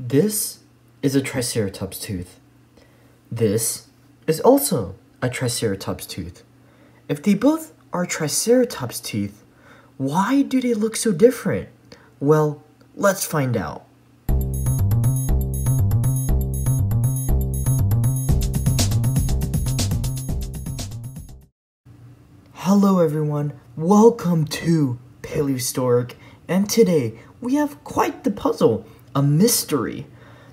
This is a Triceratops tooth. This is also a Triceratops tooth. If they both are Triceratops teeth, why do they look so different? Well, let's find out. Hello everyone, welcome to Paleostoric, and today we have quite the puzzle, a mystery.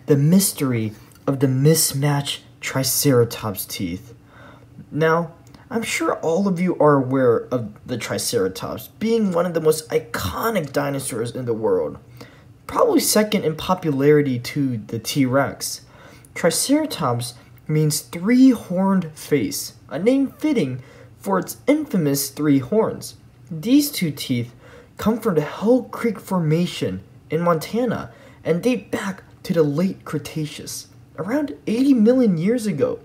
The mystery of the mismatched Triceratops teeth. Now, I'm sure all of you are aware of the Triceratops being one of the most iconic dinosaurs in the world, probably second in popularity to the T Rex. Triceratops means three horned face, a name fitting for its infamous three horns. These two teeth come from the Hell Creek Formation in Montana and date back to the late Cretaceous, around 80 million years ago.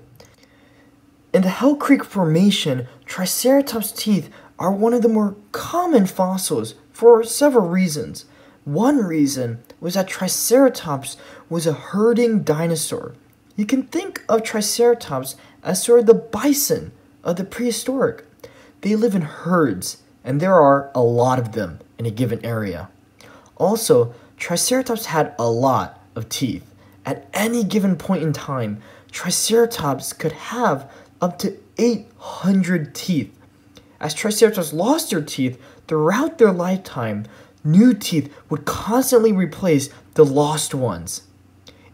In the Hell Creek Formation, Triceratops teeth are one of the more common fossils for several reasons. One reason was that Triceratops was a herding dinosaur. You can think of Triceratops as sort of the bison of the prehistoric. They live in herds, and there are a lot of them in a given area. Also, Triceratops had a lot of teeth. At any given point in time, Triceratops could have up to 800 teeth. As Triceratops lost their teeth throughout their lifetime, new teeth would constantly replace the lost ones.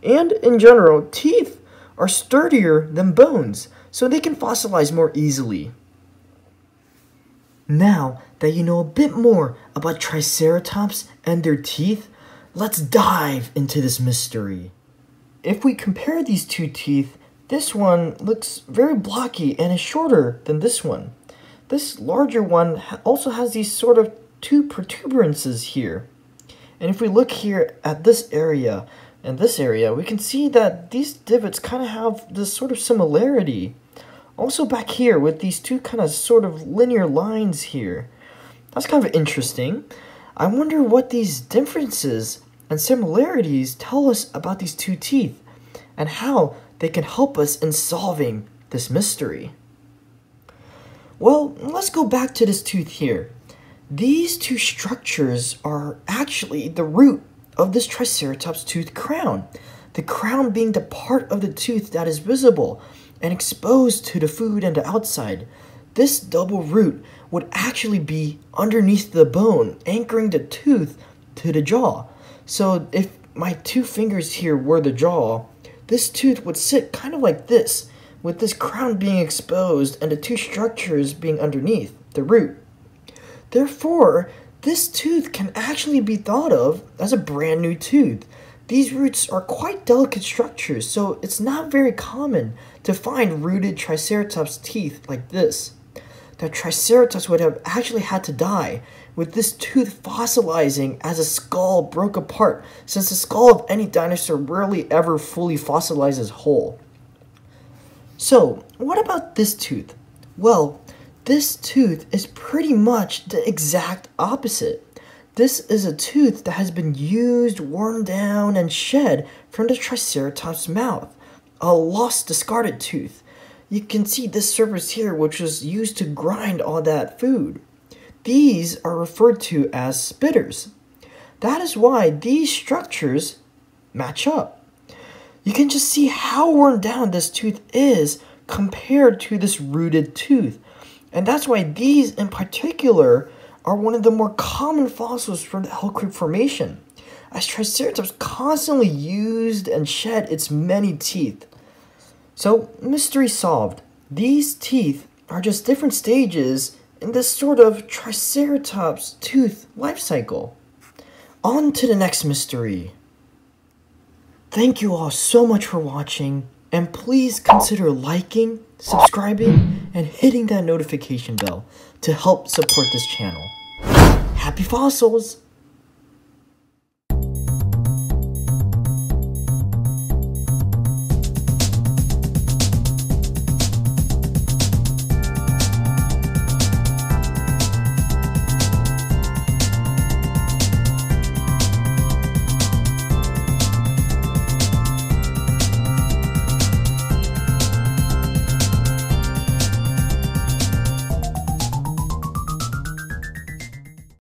And in general, teeth are sturdier than bones, so they can fossilize more easily. Now that you know a bit more about Triceratops and their teeth, let's dive into this mystery. If we compare these two teeth, this one looks very blocky and is shorter than this one. This larger one also has these sort of two protuberances here. And if we look here at this area and this area, we can see that these divots kind of have this sort of similarity. Also back here with these two kind of sort of linear lines here. That's kind of interesting. I wonder what these differences and similarities tell us about these two teeth and how they can help us in solving this mystery. Well, let's go back to this tooth here. These two structures are actually the root of this Triceratops tooth crown. The crown being the part of the tooth that is visible and exposed to the food and the outside. This double root would actually be underneath the bone, anchoring the tooth to the jaw. So if my two fingers here were the jaw, this tooth would sit kind of like this, with this crown being exposed and the two structures being underneath, the root. Therefore, this tooth can actually be thought of as a brand new tooth. These roots are quite delicate structures, so it's not very common to find rooted Triceratops teeth like this. The Triceratops would have actually had to die, with this tooth fossilizing as a skull broke apart, since the skull of any dinosaur rarely ever fully fossilizes whole. So, what about this tooth? Well, this tooth is pretty much the exact opposite. This is a tooth that has been used, worn down, and shed from the Triceratops' mouth. A lost, discarded tooth. You can see this surface here, which was used to grind all that food. These are referred to as spitters. That is why these structures match up. You can just see how worn down this tooth is compared to this rooted tooth. And that's why these in particular are one of the more common fossils from the Hell Creek Formation, as Triceratops constantly used and shed its many teeth. So, mystery solved. These teeth are just different stages in this sort of Triceratops tooth life cycle. On to the next mystery. Thank you all so much for watching, and please consider liking, subscribing, and hitting that notification bell to help support this channel. Happy fossils!